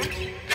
né?